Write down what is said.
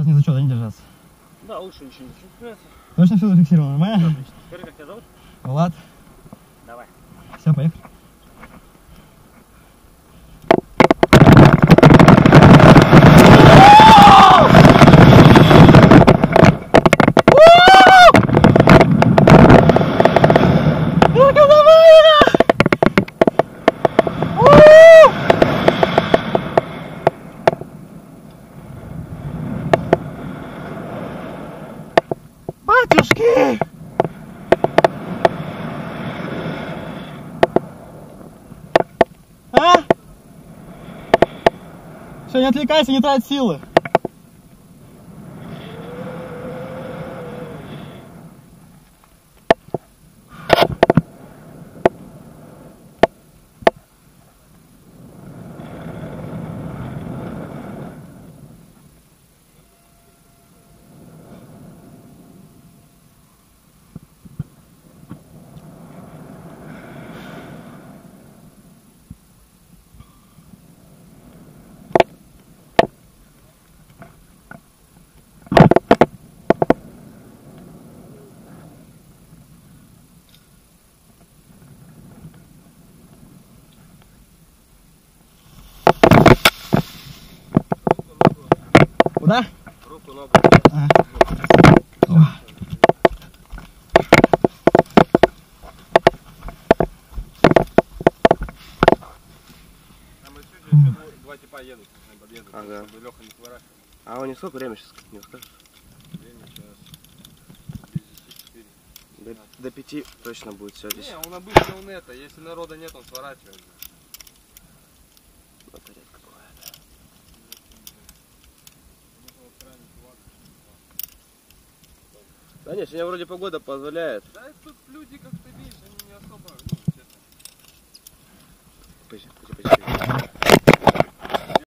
Сейчас не за что, да, не держаться. Да, лучше ничего не цепляться. Точно все зафиксировано, нормально? Отлично. Скажи, как тебя зовут? Влад, Давай. все, поехали. Батюшки! А? Все, не отвлекайся, не трать силы. Куда? Руку, ногу. А. Два типа едут, подъедут, Ага. чтобы Леха не сворачивал. А у них сколько время сейчас, не скажешь? Время сейчас без 10 До, до пяти точно будет все здесь. Не, он обычно он это, если народа нет, он сворачивает. Да нет, сегодня вроде погода позволяет. Да тут люди как-то видишь, они не особо, ну, честно. Подожди, подожди, подожди.